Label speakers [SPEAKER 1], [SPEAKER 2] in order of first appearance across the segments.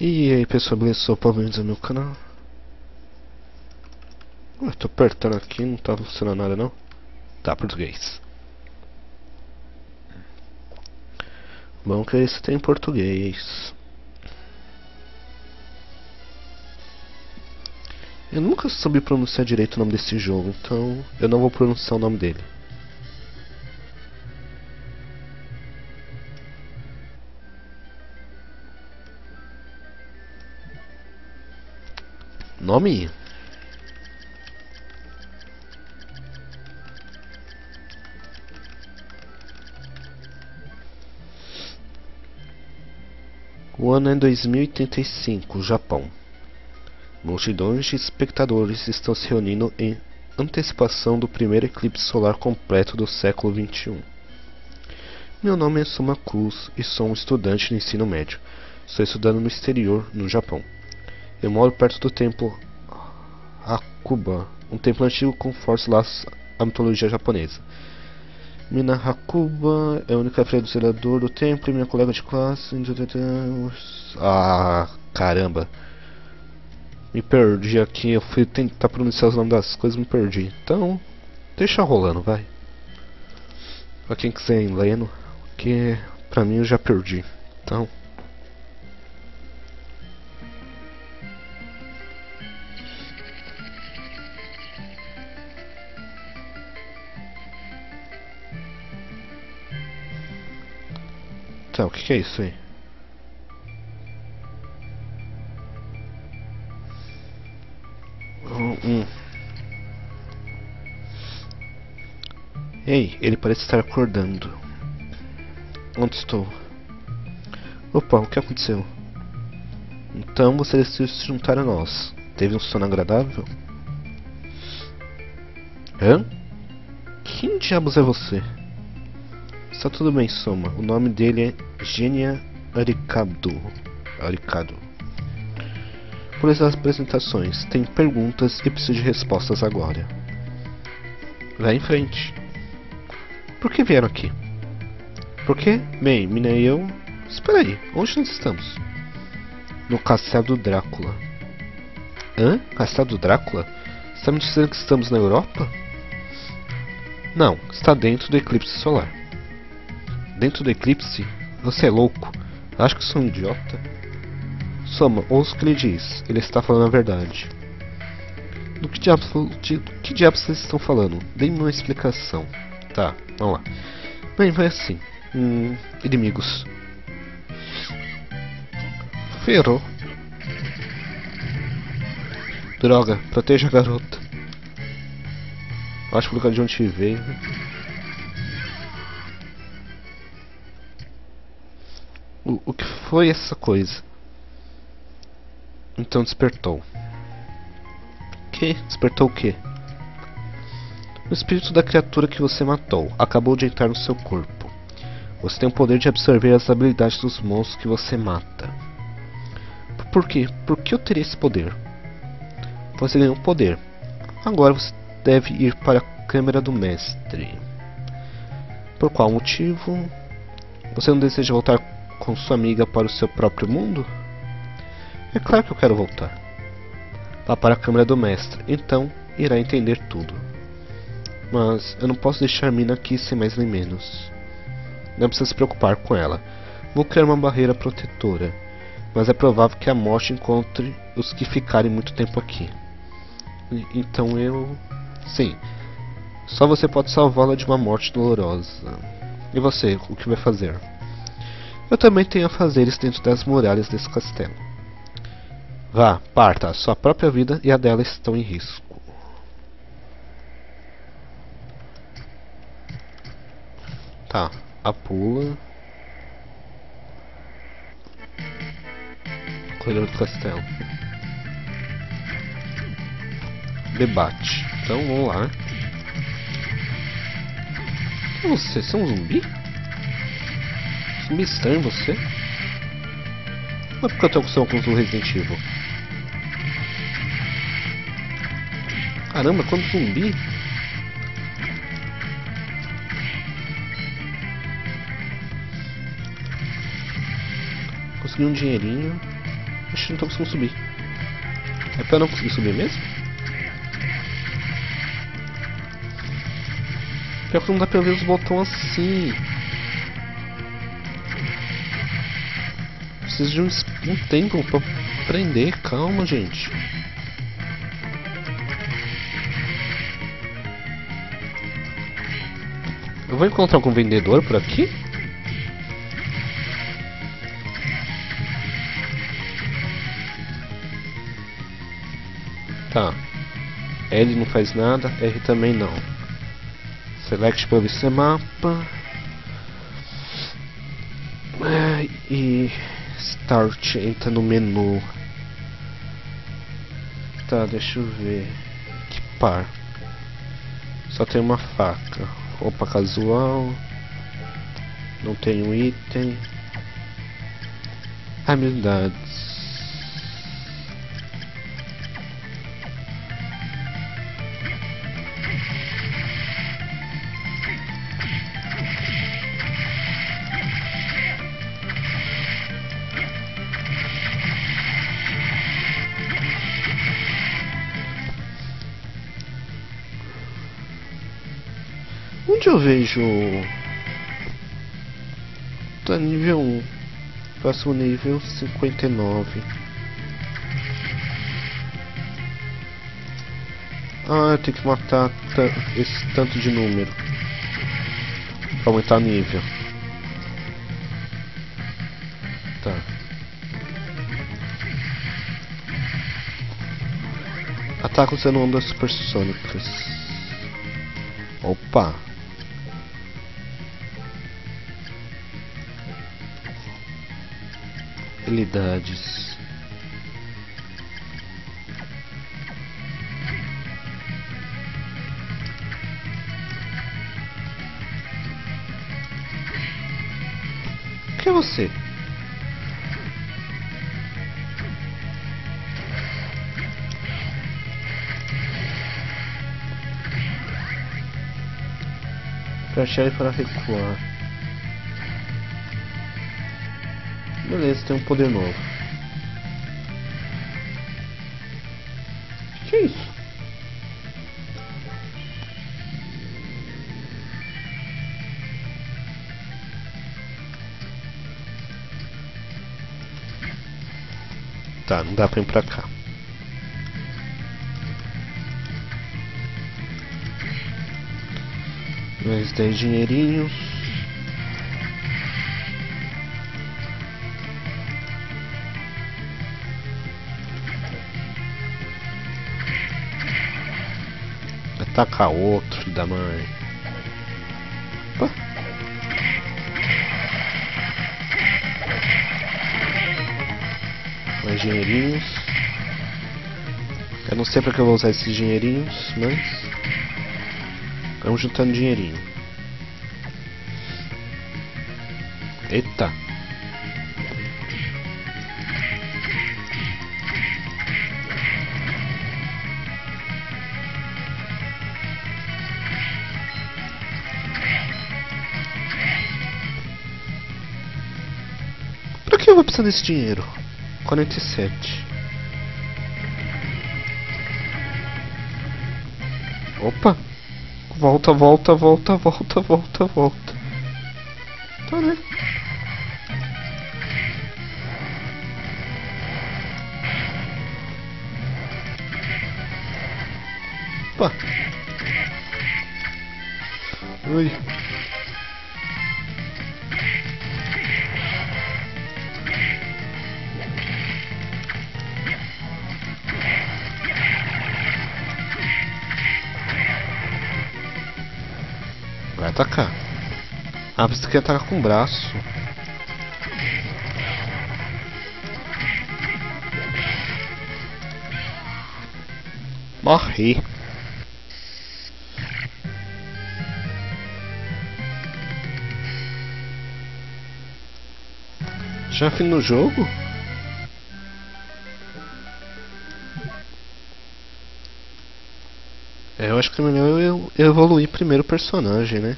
[SPEAKER 1] E aí pessoal, beleza? Sou o no meu canal. Ué, tô apertando aqui, não tá funcionando nada não? Tá, português. Bom que esse tem português. Eu nunca soube pronunciar direito o nome desse jogo, então eu não vou pronunciar o nome dele. Nome? O ano é 2085, Japão. Multidões de espectadores estão se reunindo em antecipação do primeiro eclipse solar completo do século XXI. Meu nome é Suma Cruz e sou um estudante de ensino médio. Estou estudando no exterior, no Japão. Eu moro perto do templo Hakuba, um templo antigo com fortes laços à mitologia japonesa. Mina Hakuba é a única filha do zelador do templo e minha colega de classe. Ah, caramba. Me perdi aqui, eu fui tentar pronunciar os nomes das coisas me perdi. Então, deixa rolando, vai. Pra quem quiser ir lendo, que pra mim eu já perdi. Então. Tá, o que, é isso aí? Hum. Ei, ele parece estar acordando. Onde estou? Opa, o que aconteceu? Então você decidiu se juntar a nós. Teve um sono agradável? Hã? Quem diabos é você? Está tudo bem, Soma. O nome dele é Genia Aricado. Aricado. Por essas apresentações, tem perguntas e preciso de respostas agora. Vá em frente. Por que vieram aqui? Por quê? Bem, Mina e eu... Espera aí, onde nós estamos? No Castelo do Drácula. Hã? Castelo do Drácula? Está me dizendo que estamos na Europa? Não, está dentro do eclipse solar. Dentro do eclipse? Você é louco. Acho que sou um idiota. Soma, ouça o que ele diz. Ele está falando a verdade. Do que diabos, de, do que diabos vocês estão falando? Dê-me uma explicação. Tá, vamos lá. Bem, vai assim. Hum, inimigos. Ferrou. Droga, proteja a garota. Acho que o lugar de onde veio. O, que foi essa coisa? Então despertou. Que? Despertou o quê? O espírito da criatura que você matou acabou de entrar no seu corpo. Você tem o poder de absorver as habilidades dos monstros que você mata. Por quê? Por que eu teria esse poder? Você ganhou um poder. Agora você deve ir para a câmera do mestre. Por qual motivo? Você não deseja voltar com sua amiga para o seu próprio mundo? É claro que eu quero voltar. Vá para a câmera do mestre, então irá entender tudo. Mas eu não posso deixar Mina aqui sem mais nem menos. Não precisa se preocupar com ela. Vou criar uma barreira protetora, mas é provável que a morte encontre os que ficarem muito tempo aqui. Então eu. Sim. Só você pode salvá-la de uma morte dolorosa. E você, o que vai fazer? Eu também tenho afazeres dentro das muralhas desse castelo. Vá, parta. Sua própria vida e a dela estão em risco. Tá, a pula. Corredor do castelo. Debate. Então vamos lá. Você? Você é um zumbi? Zumbi estranho você? Mas por que eu tô com o Resident Evil? Caramba, quanto zumbi! Consegui um dinheirinho. Oxi, não tô conseguindo subir. É pra não conseguir subir mesmo? Pior que não dá pra ver os botões assim. Preciso de um, um tempo pra aprender. Calma, gente. Eu vou encontrar algum vendedor por aqui? Tá. L não faz nada, R também não. Select para ver mapa. É, e Start entra no menu. Tá, deixa eu ver. Equipar. Só tem uma faca. Roupa casual. Não tem um item. Habilidades. Onde eu vejo... Tá nível 1. Próximo nível 59. Ah, eu tenho que matar esse tanto de número. Pra aumentar nível. Tá. Ataque usando ondas supersônicas. Opa! Habilidades. Que é você? Para achar e para recuar. Beleza, tem um poder novo. Que é isso? Tá, não dá pra ir pra cá. Mais 10 dinheirinhos. Taca outro, filho da mãe. Opa. Mais dinheirinhos. Eu não sei pra que eu vou usar esses dinheirinhos, mas... Vamos juntando dinheirinho. Eita. Eu vou precisar desse dinheiro? 47. Opa! Volta, volta, volta, volta, volta, volta. Atacar. Ah, você quer atacar com o braço. Morri. Já fim no jogo? É, eu acho que é melhor eu evoluir primeiro o personagem, né?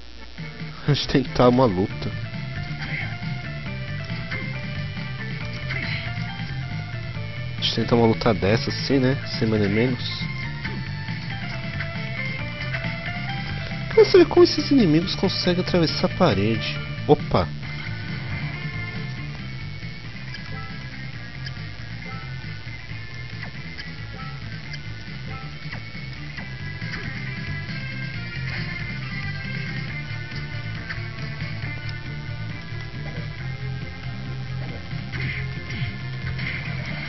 [SPEAKER 1] A gente tentar uma luta. gente tentar uma luta dessa assim, né? Sem mais nem menos. Quero saber como esses inimigos conseguem atravessar a parede. Opa!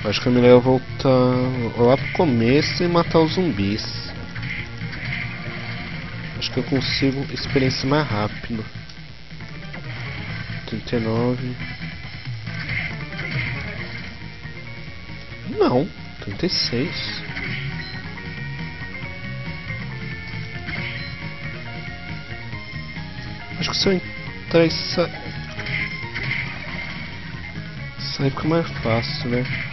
[SPEAKER 1] Acho que é melhor voltar lá pro começo e matar os zumbis. Acho que eu consigo experiência mais rápido. 39. Não, 36. Acho que se eu entrar e sair. Sair fica mais fácil, né?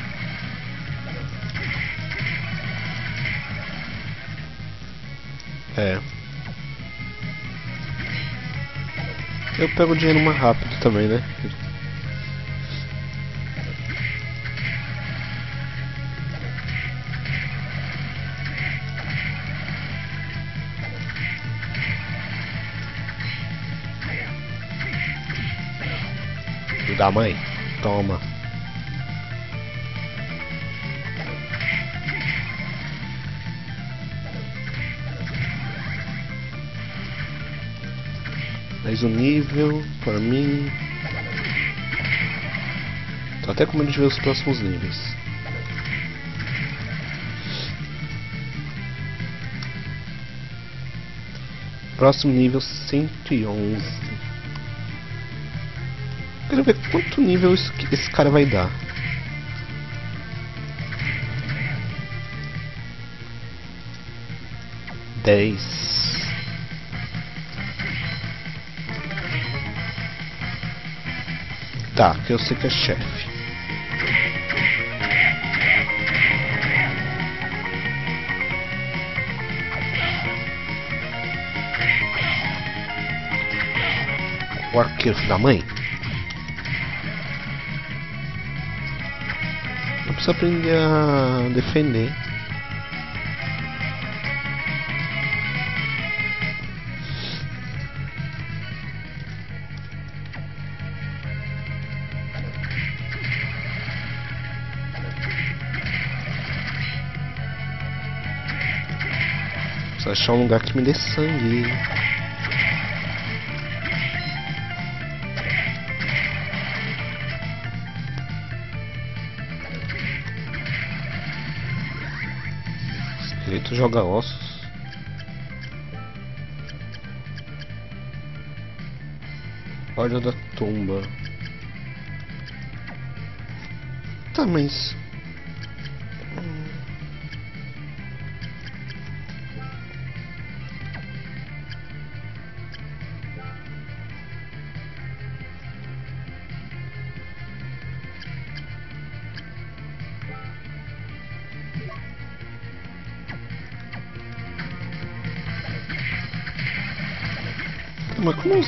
[SPEAKER 1] É. Eu pego o dinheiro mais rápido também, né? Da mãe, toma. Mais um nível para mim. Até com medo de ver os próximos níveis. Próximo nível 111. Quero ver quanto nível esse cara vai dar. Dez. Tá, que eu sei que é chefe. O arqueiro da mãe? Eu preciso aprender a defender. Preciso achar um lugar que me dê sangue. Esqueleto joga ossos. Olha da tumba. Tá, mas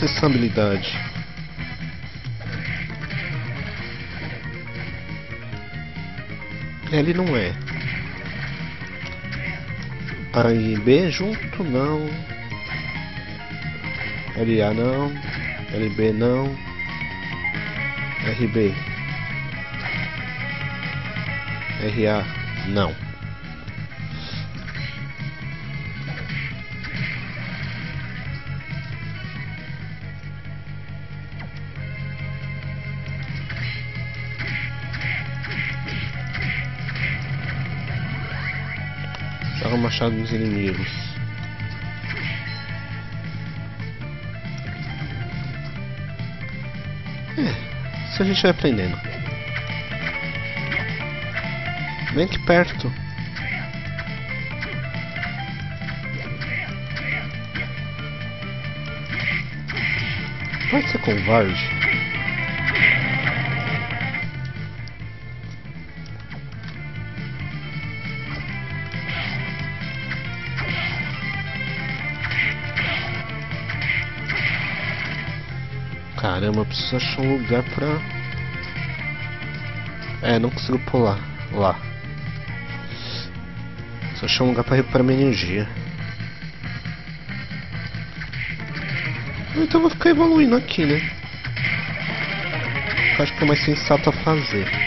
[SPEAKER 1] Habilidade? L não é. A e B junto não. LA não. LB não. RB. RA não. Machado nos inimigos. É, isso a gente vai aprendendo. Vem aqui perto. Pode ser covarde. Caramba, preciso achar um lugar pra... É, não consigo pular. Lá. Preciso achar um lugar pra recuperar minha energia. Então eu vou ficar evoluindo aqui, né? Acho que é mais sensato a fazer.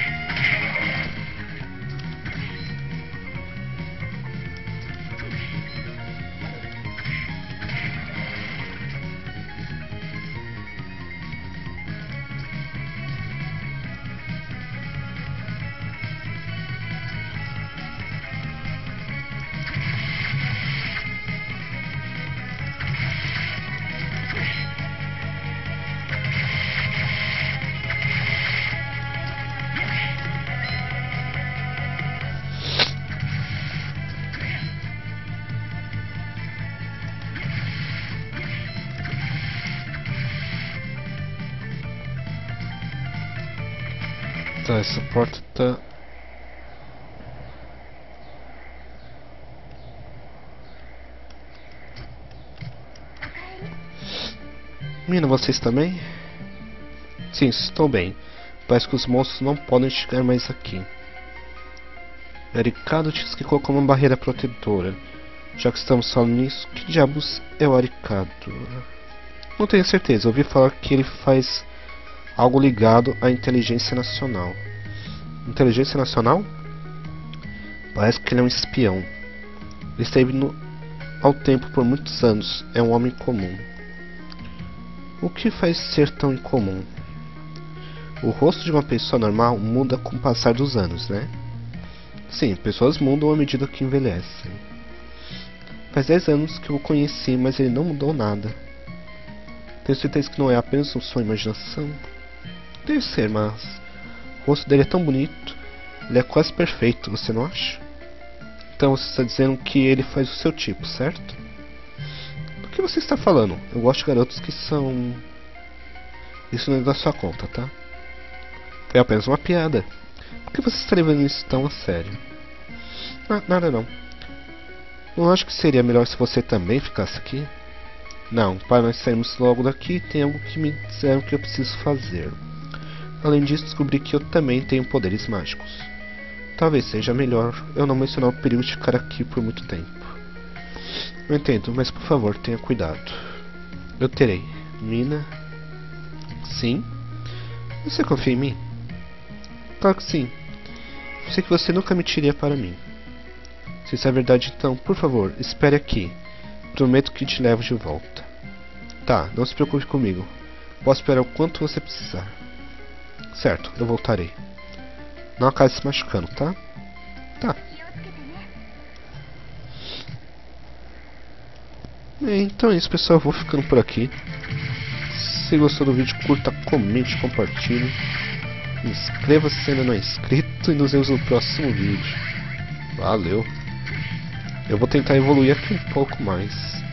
[SPEAKER 1] Tá, essa porta tá. Menina, vocês também? Sim, estou bem. Parece que os monstros não podem chegar mais aqui. Aricado diz que colocou uma barreira protetora. Já que estamos falando nisso, que diabos é o Aricado? Não tenho certeza, ouvi falar que ele faz algo ligado à inteligência nacional. Inteligência nacional? Parece que ele é um espião. Ele esteve no, ao tempo por muitos anos. É um homem comum. O que faz ser tão incomum? O rosto de uma pessoa normal muda com o passar dos anos, né? Sim, pessoas mudam à medida que envelhecem. Faz 10 anos que eu o conheci, mas ele não mudou nada. Tenho certeza que não é apenas sua imaginação. Deve ser, mas o rosto dele é tão bonito. Ele é quase perfeito, você não acha? Então você está dizendo que ele faz o seu tipo, certo? Do que você está falando? Eu gosto de garotos que são. Isso não é da sua conta, tá? Foi apenas uma piada. Por que você está levando isso tão a sério? Ah, nada não. Não acho que seria melhor se você também ficasse aqui? Não, para nós sairmos logo daqui, tem algo que me disseram que eu preciso fazer. Além disso, descobri que eu também tenho poderes mágicos. Talvez seja melhor eu não mencionar o perigo de ficar aqui por muito tempo. Eu entendo, mas por favor, tenha cuidado. Eu terei. Mina? Sim? Você confia em mim? Claro que sim. Sei que você nunca mentiria para mim. Se isso é verdade, então, por favor, espere aqui. Prometo que te levo de volta. Tá, não se preocupe comigo. Posso esperar o quanto você precisar. Certo, eu voltarei. Não acabe se machucando, tá? Tá. Então é isso, pessoal. Eu vou ficando por aqui. Se gostou do vídeo, curta, comente, compartilhe. Inscreva-se se ainda não é inscrito e nos vemos no próximo vídeo. Valeu. Eu vou tentar evoluir aqui um pouco mais.